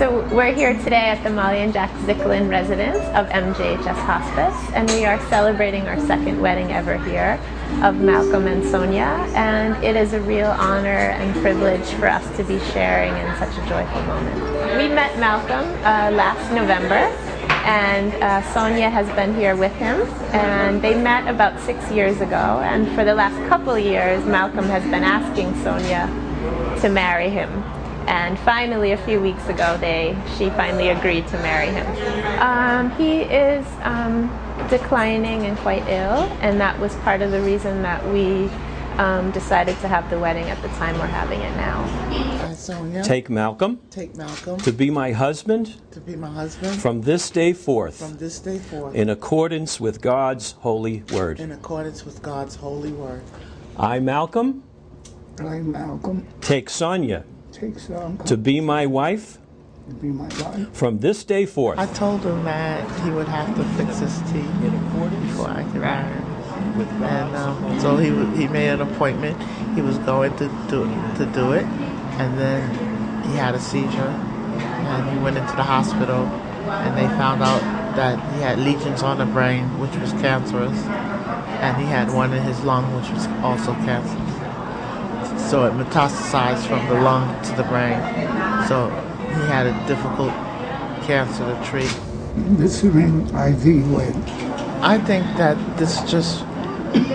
So we're here today at the Molly and Jack Zicklin residence of MJHS Hospice, and we are celebrating our second wedding ever here of Malcolm and Sonia, and it is a real honor and privilege for us to be sharing in such a joyful moment. We met Malcolm uh, last November, and uh, Sonia has been here with him, and they met about six years ago, and for the last couple years, Malcolm has been asking Sonia to marry him and finally a few weeks ago they she finally agreed to marry him. Um, he is um, declining and quite ill and that was part of the reason that we um, decided to have the wedding at the time we're having it now. Sonia, Take Malcolm. Take Malcolm. To be my husband. To be my husband. From this day forth. From this day forth. In accordance with God's holy word. in accordance with God's holy word. I, Malcolm, I, Malcolm, take Sonia take Sonia to be my wife to be my wife. from this day forth. I told him that he would have to fix his teeth before I could marry him. And um, so he he made an appointment. He was going to do to do it, and then he had a seizure, and he went into the hospital, and they found out that he had lesions on the brain, which was cancerous, and he had one in his lung, which was also cancerous. So it metastasized from the lung to the brain. So he had a difficult cancer to treat. This ring IV with I think that this just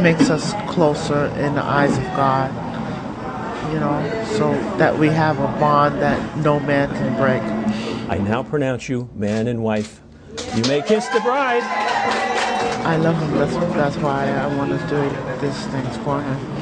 makes us closer in the eyes of God, you know, so that we have a bond that no man can break. I now pronounce you man and wife. You may kiss the bride. I love him. That's that's why I want to do these things for him